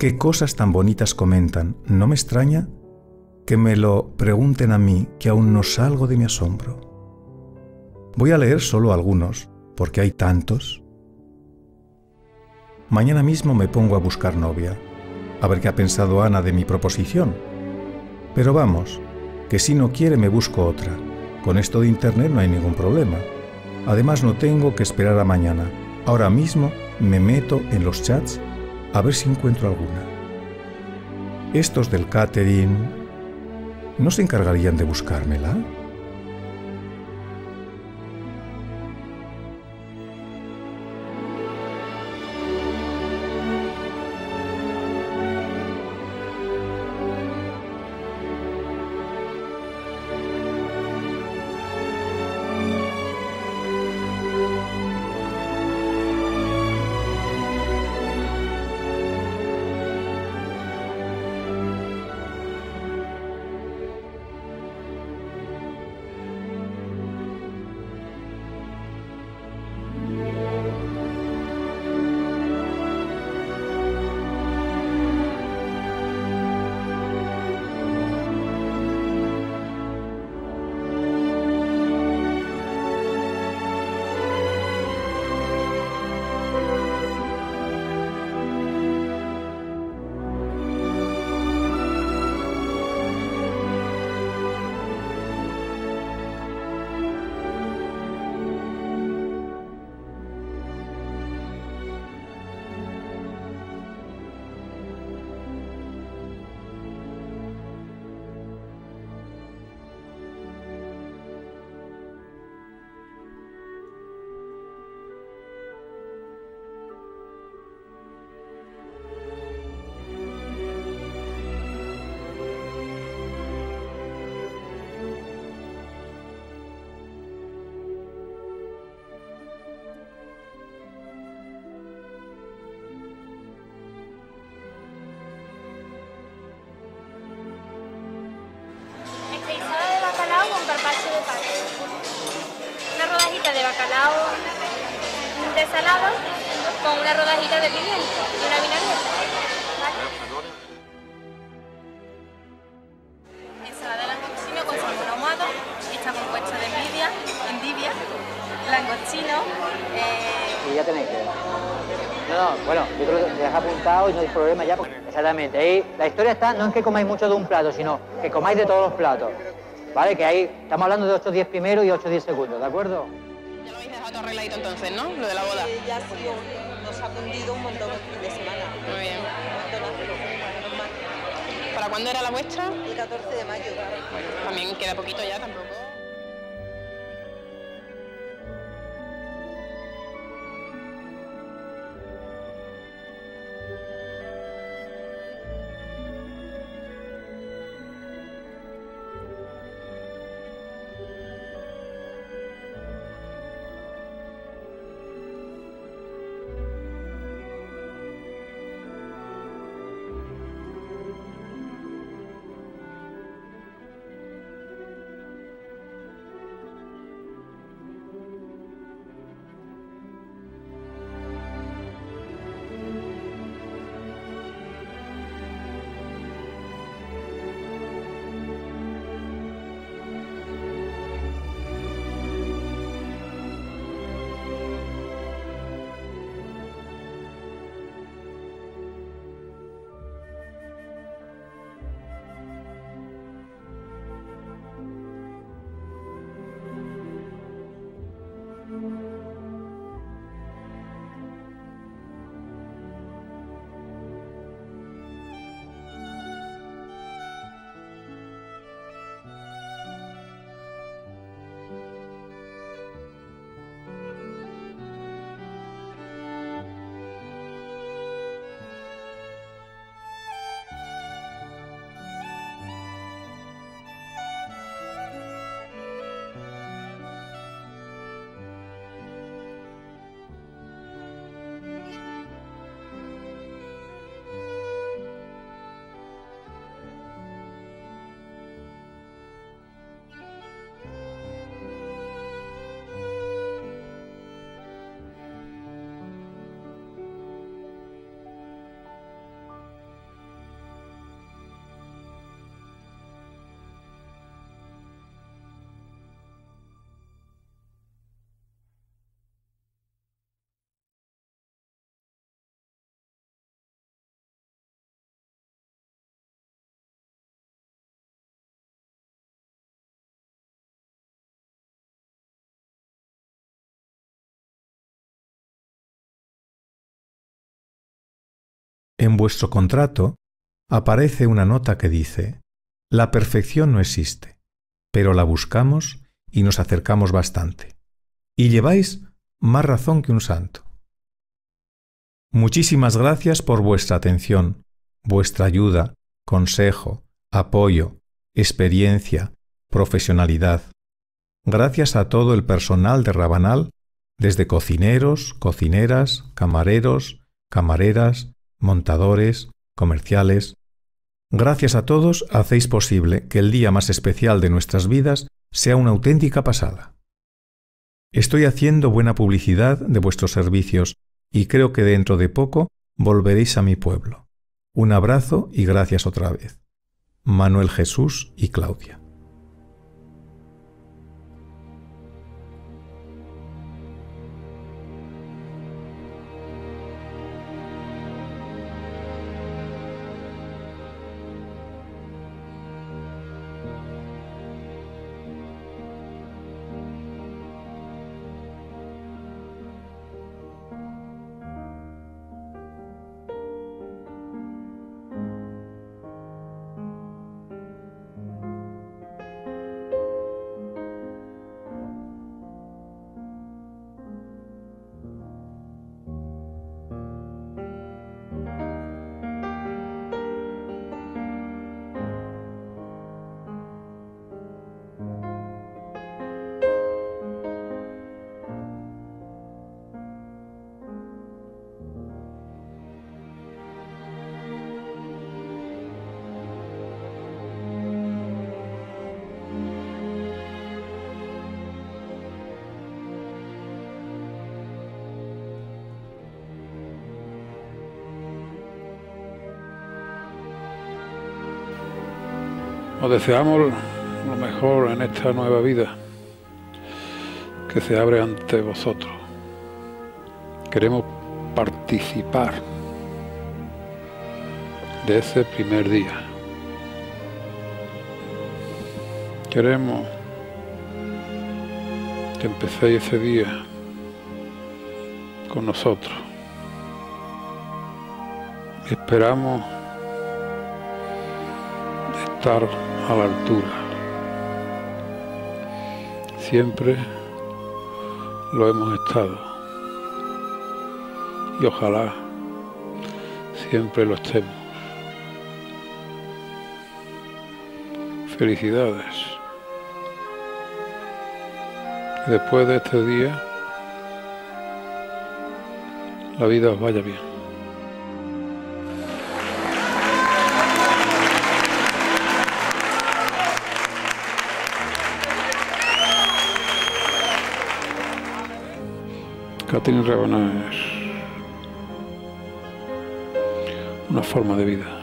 Qué cosas tan bonitas comentan. No me extraña que me lo pregunten a mí, que aún no salgo de mi asombro. Voy a leer solo algunos, porque hay tantos. Mañana mismo me pongo a buscar novia, a ver qué ha pensado Ana de mi proposición. Pero vamos, que si no quiere me busco otra. Con esto de Internet no hay ningún problema. Además no tengo que esperar a mañana. Ahora mismo me meto en los chats a ver si encuentro alguna. Estos del catering ¿no se encargarían de buscármela? Desalado con una rodajita de pimiento y una vinagreta. ¿vale? Ensalada de langostino con salmón ahumado, está compuesta de envidia, endivia, langostino, eh, Y ya tenéis que... No, no, bueno, yo creo que te has apuntado y no hay problema ya. Exactamente. Ahí, la historia está, no es que comáis mucho de un plato, sino que comáis de todos los platos. ¿Vale? Que ahí estamos hablando de 8-10 primeros y 8-10 segundos, ¿de acuerdo? Todo arregladito entonces, ¿no? Lo de la boda. Eh, ya ha sido, nos ha cundido un montón de semana. Muy bien. ¿Para cuándo era la vuestra? El 14 de mayo. Bueno, también queda poquito ya, tampoco. En vuestro contrato aparece una nota que dice, la perfección no existe, pero la buscamos y nos acercamos bastante. Y lleváis más razón que un santo. Muchísimas gracias por vuestra atención, vuestra ayuda, consejo, apoyo, experiencia, profesionalidad. Gracias a todo el personal de Rabanal, desde cocineros, cocineras, camareros, camareras, montadores, comerciales. Gracias a todos hacéis posible que el día más especial de nuestras vidas sea una auténtica pasada. Estoy haciendo buena publicidad de vuestros servicios y creo que dentro de poco volveréis a mi pueblo. Un abrazo y gracias otra vez. Manuel Jesús y Claudia. Os deseamos lo mejor en esta nueva vida que se abre ante vosotros. Queremos participar de ese primer día. Queremos que empecéis ese día con nosotros. Esperamos estar a la altura. Siempre lo hemos estado. Y ojalá siempre lo estemos. Felicidades. después de este día, la vida os vaya bien. Catherine Rebana es una forma de vida.